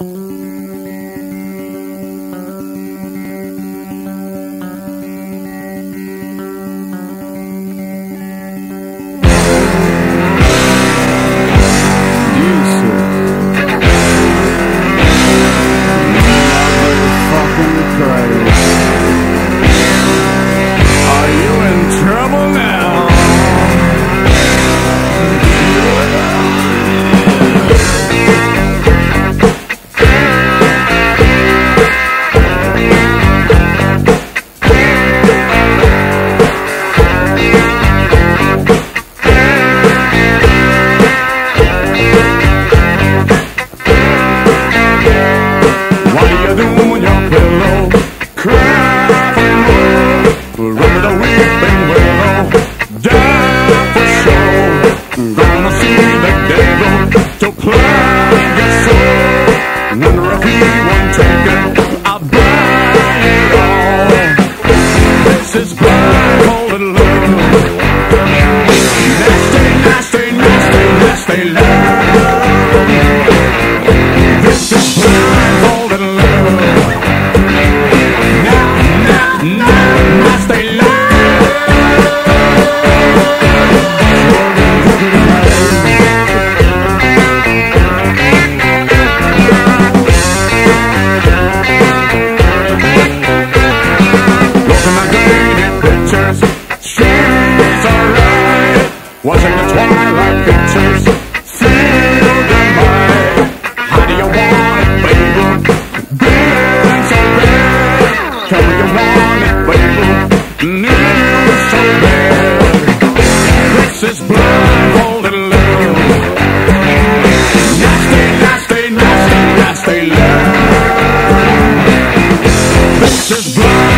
Música This is all alone Was it the twilight pictures. How do you want it, baby? Tell me you want it, baby. New so bad. This is blood. Nasty, nasty, nasty, nasty love. This is blood.